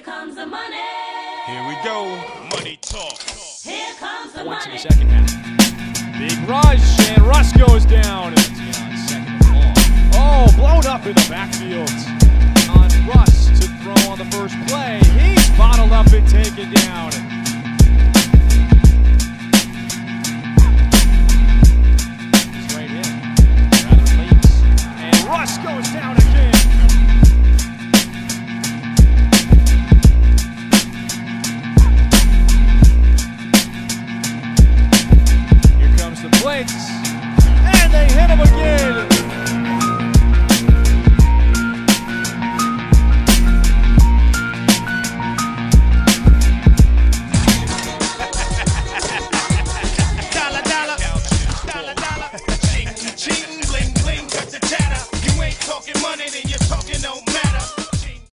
Here comes the money. Here we go. Money talk. Here comes the Going money. to the second half. Big rush, and Russ goes down. And on second and long. Oh, blown up in the backfield. On Russ to throw on the first play. He's bottled up and taken down. some blades.